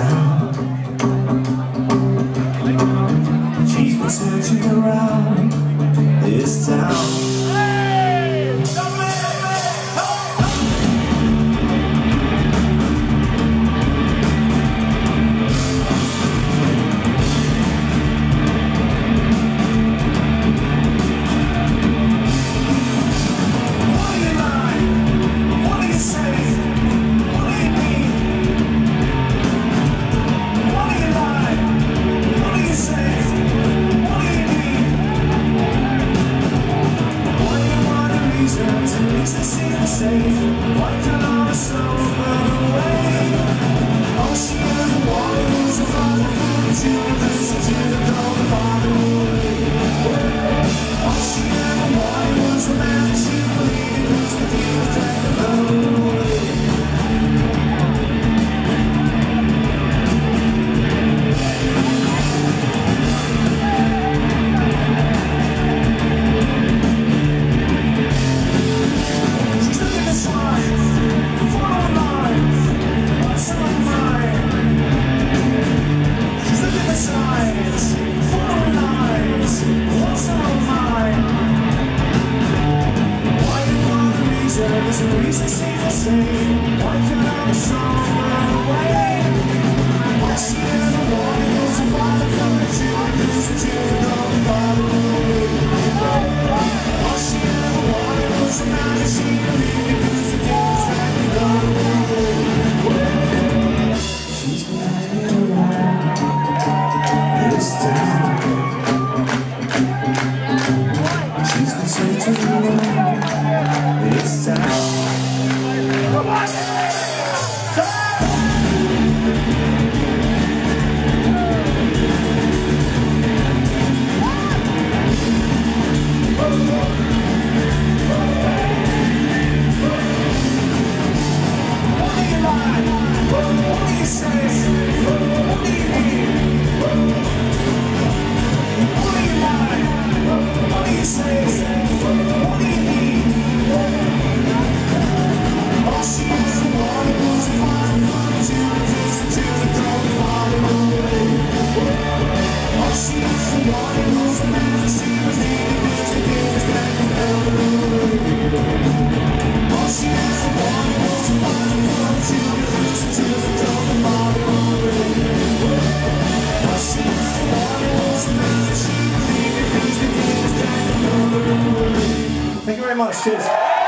down. She's been searching around. There's a reason say the same Why can't I be somewhere Been it's time. Come on! much. Cheers.